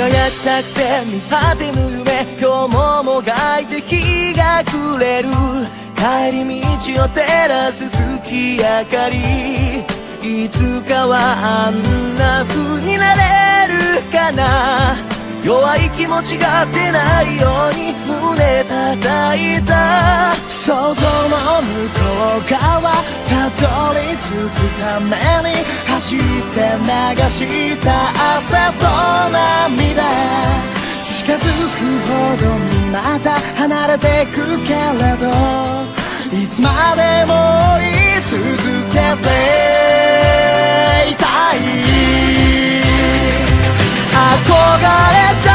輝きたくて見果てぬ夢今日ももがいて日が暮れる。帰り道を照らす月明かり。いつかはあんな風になれるかな。弱い気持ちが出ないように。流した汗と涙。近づくほどにまた離れてくけれど。いつまでも追い続けていたい。憧れだ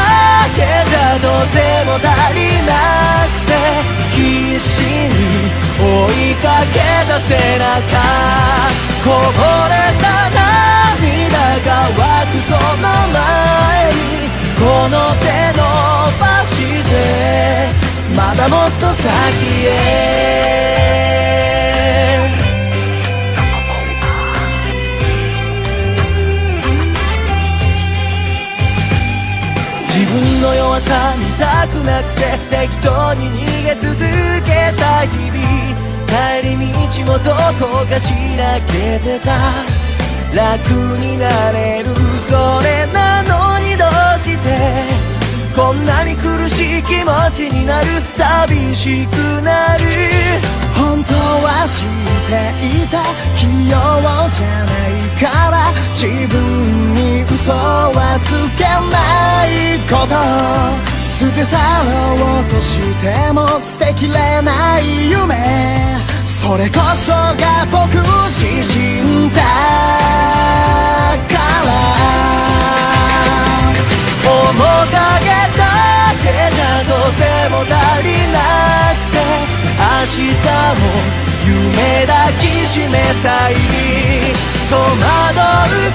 けじゃとても足りなくて必死に追いかけた背中。こぼれた涙が湧くその前にこの手伸ばしてまだもっと先へ自分の弱さ見たくなくて適当に逃げ続けた日々帰り道もどこかしらけてた楽になれる。それなのにどうしてこんなに苦しい気持ちになる。寂しくなる。本当は知っていた。器用じゃないから。自分に嘘はつけないこと。捨て去ろうとしても捨てきれない夢。それこそが僕自身だ。りなくて明日も夢抱きしめたい。戸惑う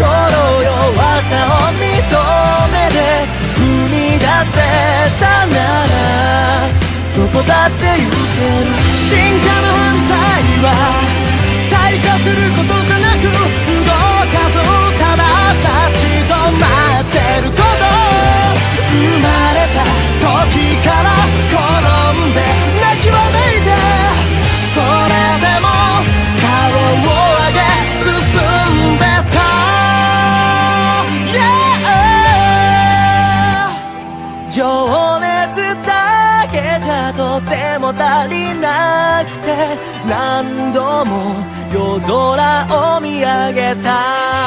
心弱さを認めて踏み出せたならどこだって行ける。進化の反対は退化することじゃなく動か何度も夜空を見上げた。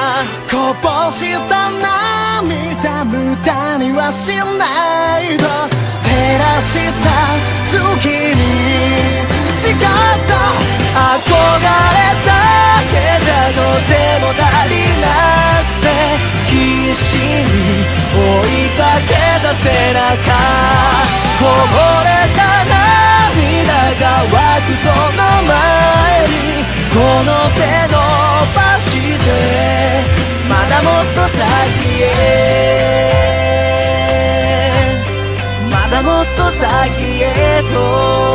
こぼした涙無駄にはしないと照らした月に誓った伸ばしてまだもっと先へまだもっと先へと。